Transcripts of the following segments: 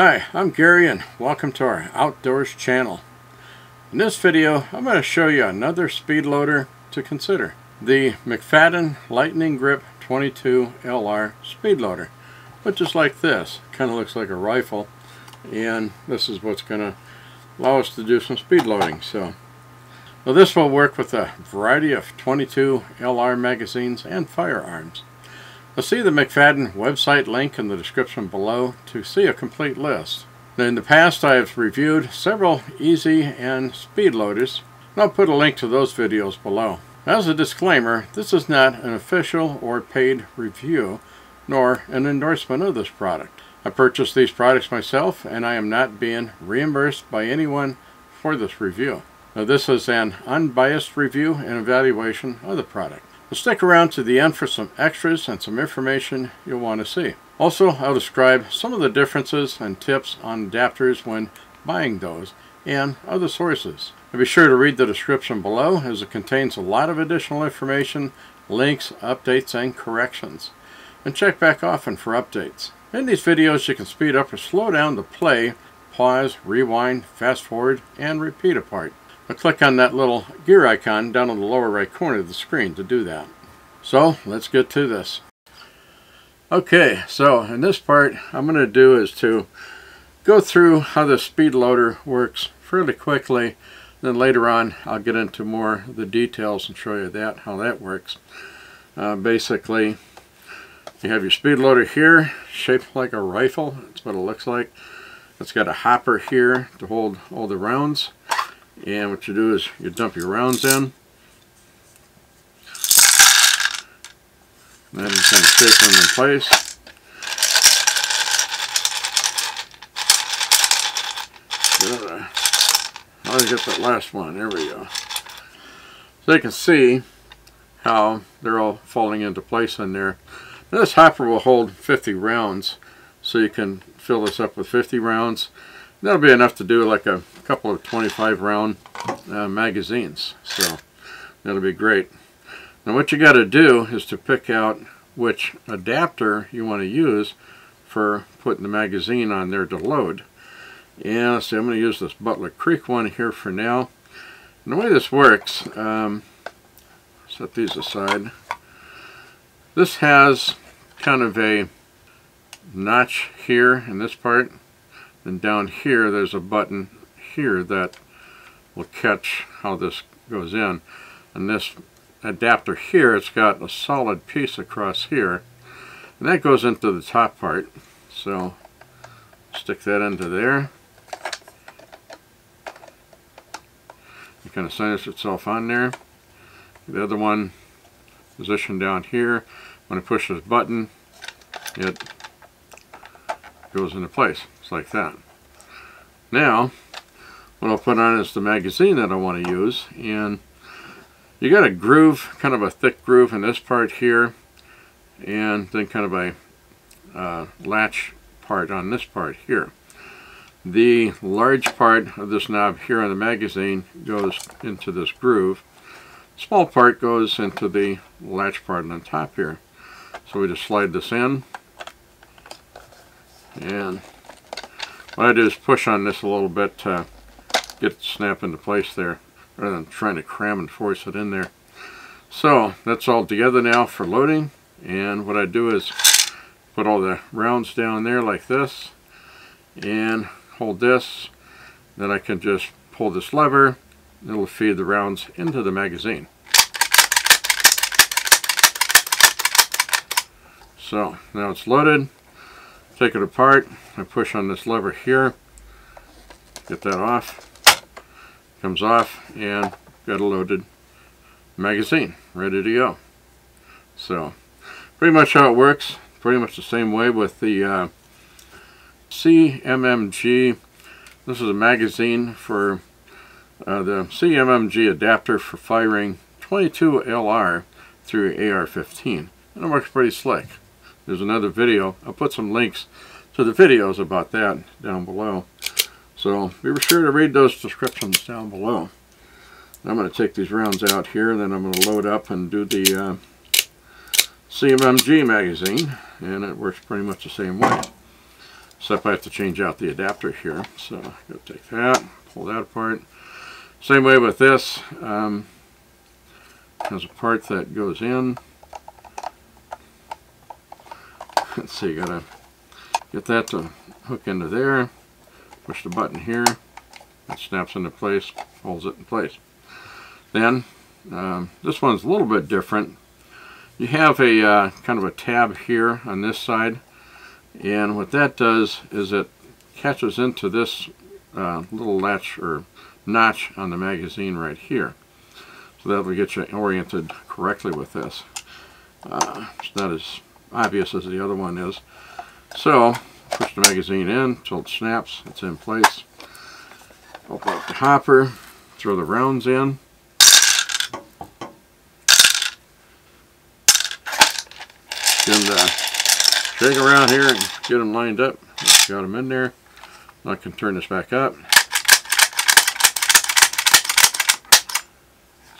Hi, I'm Gary and welcome to our Outdoors channel. In this video, I'm going to show you another speed loader to consider. The McFadden Lightning Grip 22 LR speed loader. But just like this, kind of looks like a rifle and this is what's going to allow us to do some speed loading. So, well, this will work with a variety of 22 LR magazines and firearms. You'll see the McFadden website link in the description below to see a complete list. In the past I have reviewed several easy and speed loaders and I'll put a link to those videos below. As a disclaimer, this is not an official or paid review nor an endorsement of this product. I purchased these products myself and I am not being reimbursed by anyone for this review. Now this is an unbiased review and evaluation of the product. We'll stick around to the end for some extras and some information you'll want to see. Also, I'll describe some of the differences and tips on adapters when buying those and other sources. And be sure to read the description below as it contains a lot of additional information, links, updates, and corrections. And check back often for updates. In these videos you can speed up or slow down the play, pause, rewind, fast forward, and repeat a part. But click on that little gear icon down in the lower right corner of the screen to do that. So let's get to this. Okay, so in this part I'm going to do is to go through how the speed loader works fairly quickly. Then later on I'll get into more the details and show you that how that works. Uh, basically you have your speed loader here shaped like a rifle. That's what it looks like. It's got a hopper here to hold all the rounds and what you do is you dump your rounds in. and Then you kind of shape them in place. I'll get that last one. There we go. So you can see how they're all falling into place in there. Now this hopper will hold 50 rounds, so you can fill this up with 50 rounds. That'll be enough to do like a couple of 25 round uh, magazines. So that'll be great. Now what you got to do is to pick out which adapter you want to use for putting the magazine on there to load. And let's see, I'm going to use this Butler Creek one here for now. And the way this works, um, set these aside. This has kind of a notch here in this part and down here there's a button here that will catch how this goes in. And this adapter here it's got a solid piece across here. And that goes into the top part. So stick that into there. It kind of centers itself on there. The other one position down here. When I push this button it goes into place just like that. Now what I'll put on is the magazine that I want to use and you got a groove kind of a thick groove in this part here and then kind of a uh, latch part on this part here. The large part of this knob here on the magazine goes into this groove. Small part goes into the latch part on the top here. So we just slide this in and what I do is push on this a little bit to get it snap into place there rather than trying to cram and force it in there. So that's all together now for loading and what I do is put all the rounds down there like this and hold this. Then I can just pull this lever it'll feed the rounds into the magazine. So now it's loaded. Take it apart. I push on this lever here. Get that off. Comes off and got a loaded magazine ready to go. So pretty much how it works. Pretty much the same way with the uh, CMMG. This is a magazine for uh, the CMMG adapter for firing 22 LR through AR-15. And it works pretty slick. There's another video. I'll put some links to the videos about that down below. So be sure to read those descriptions down below. I'm going to take these rounds out here, then I'm going to load up and do the uh, CMMG magazine, and it works pretty much the same way. except I have to change out the adapter here. So I'm going to take that, pull that apart. Same way with this. Um, there's a part that goes in. Let's you gotta get that to hook into there. Push the button here. It snaps into place, holds it in place. Then, um, this one's a little bit different. You have a uh, kind of a tab here on this side and what that does is it catches into this uh, little latch or notch on the magazine right here so that will get you oriented correctly with this uh, it's not as obvious as the other one is so push the magazine in until it snaps it's in place open up the hopper throw the rounds in and uh, shake around here and get them lined up. Got them in there. I can turn this back up.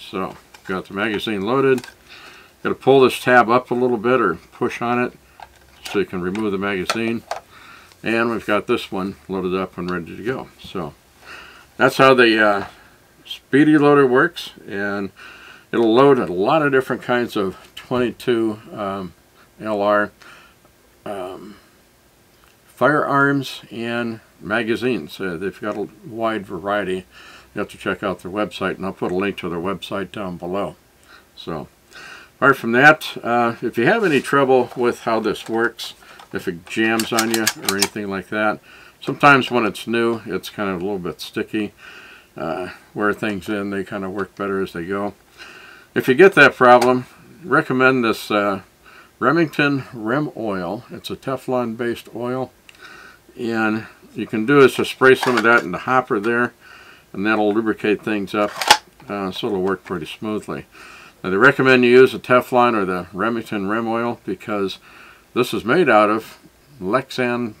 So, got the magazine loaded. Got to pull this tab up a little bit or push on it so you can remove the magazine. And we've got this one loaded up and ready to go. So, that's how the uh, Speedy Loader works. And it'll load a lot of different kinds of 22 um, LR um, firearms and magazines. Uh, they've got a wide variety. You have to check out their website, and I'll put a link to their website down below. So, apart from that, uh, if you have any trouble with how this works, if it jams on you or anything like that, sometimes when it's new, it's kind of a little bit sticky. Uh, wear things in, they kind of work better as they go. If you get that problem, recommend this uh, Remington Rem Oil. It's a Teflon based oil and you can do is just spray some of that in the hopper there and that'll lubricate things up uh, so it'll work pretty smoothly. Now they recommend you use the Teflon or the Remington Rem Oil because this is made out of Lexan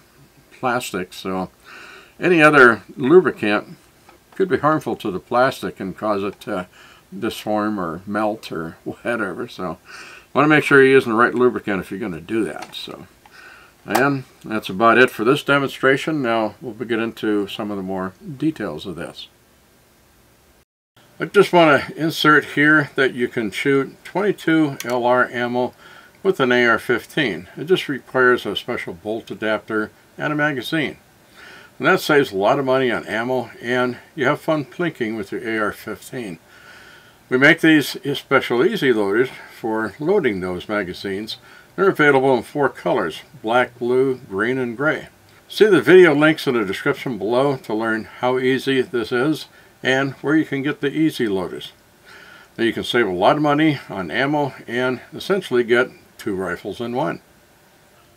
plastic so any other lubricant could be harmful to the plastic and cause it to disform or melt or whatever so want to make sure you're using the right lubricant if you're going to do that. So, And that's about it for this demonstration. Now we'll get into some of the more details of this. I just want to insert here that you can shoot 22 LR ammo with an AR-15. It just requires a special bolt adapter and a magazine. And that saves a lot of money on ammo and you have fun plinking with your AR-15. We make these special easy loaders for loading those magazines. They're available in four colors, black, blue, green, and gray. See the video links in the description below to learn how easy this is and where you can get the easy loaders. Now you can save a lot of money on ammo and essentially get two rifles in one.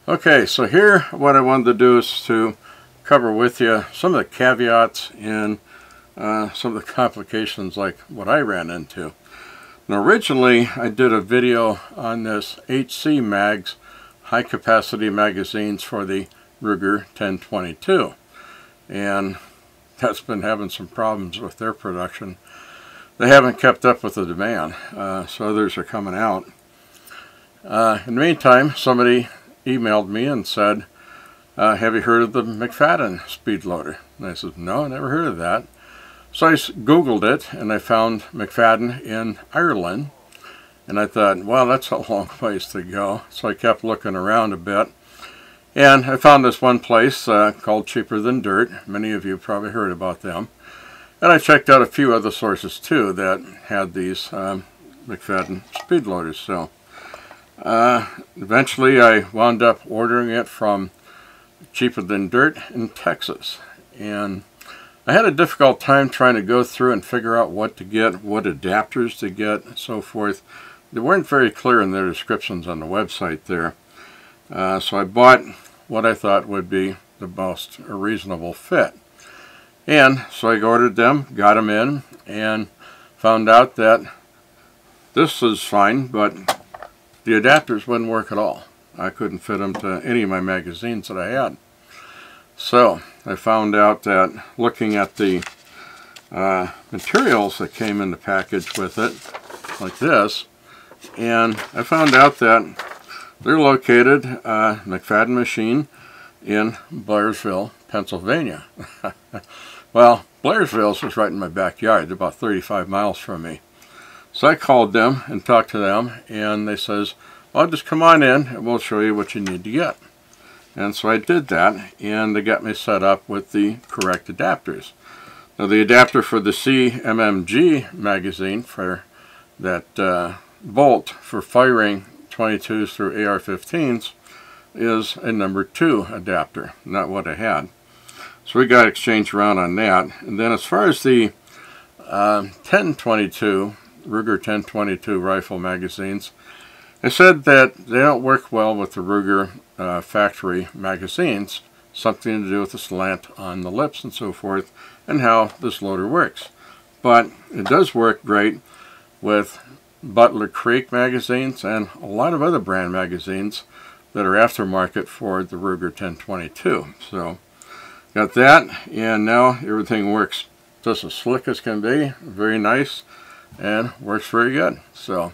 Okay, so here what I wanted to do is to cover with you some of the caveats and uh, some of the complications like what I ran into. Now originally I did a video on this HC Mags high capacity magazines for the Ruger 1022 and that's been having some problems with their production. They haven't kept up with the demand uh, so others are coming out. Uh, in the meantime somebody emailed me and said uh, have you heard of the McFadden speed loader? And I said no I never heard of that. So I googled it and I found McFadden in Ireland and I thought well that's a long place to go so I kept looking around a bit and I found this one place uh, called Cheaper Than Dirt many of you probably heard about them and I checked out a few other sources too that had these um, McFadden speed loaders so uh, eventually I wound up ordering it from Cheaper Than Dirt in Texas and I had a difficult time trying to go through and figure out what to get, what adapters to get, and so forth. They weren't very clear in their descriptions on the website there. Uh, so I bought what I thought would be the most reasonable fit. And so I ordered them, got them in, and found out that this is fine, but the adapters wouldn't work at all. I couldn't fit them to any of my magazines that I had. So I found out that looking at the uh, materials that came in the package with it, like this, and I found out that they're located, uh, McFadden machine, in Blairsville, Pennsylvania. well, Blairsville was right in my backyard, They're about 35 miles from me. So I called them and talked to them, and they says, well, just come on in, and we'll show you what you need to get. And so I did that, and they got me set up with the correct adapters. Now the adapter for the CMMG magazine for that uh, bolt for firing 22s through AR-15s is a number 2 adapter, not what I had. So we got exchanged around on that. And then as far as the uh, 1022, Ruger 1022 rifle magazines, they said that they don't work well with the Ruger uh, factory magazines, something to do with the slant on the lips and so forth, and how this loader works. But it does work great with Butler Creek magazines and a lot of other brand magazines that are aftermarket for the Ruger 1022. So got that and now everything works just as slick as can be, very nice and works very good. So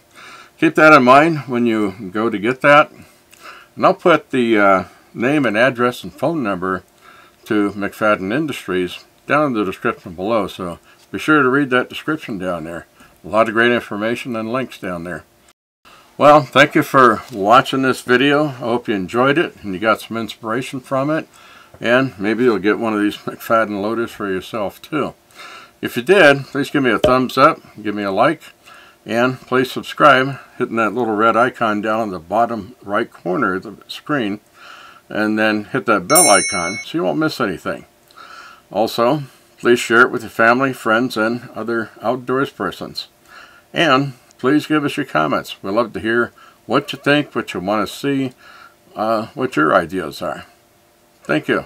keep that in mind when you go to get that. And I'll put the uh, name and address and phone number to McFadden Industries down in the description below. So be sure to read that description down there. A lot of great information and links down there. Well, thank you for watching this video. I hope you enjoyed it and you got some inspiration from it. And maybe you'll get one of these McFadden loaders for yourself too. If you did, please give me a thumbs up, give me a like, and please subscribe, hitting that little red icon down in the bottom right corner of the screen, and then hit that bell icon so you won't miss anything. Also, please share it with your family, friends, and other outdoors persons. And please give us your comments. we love to hear what you think, what you want to see, uh, what your ideas are. Thank you.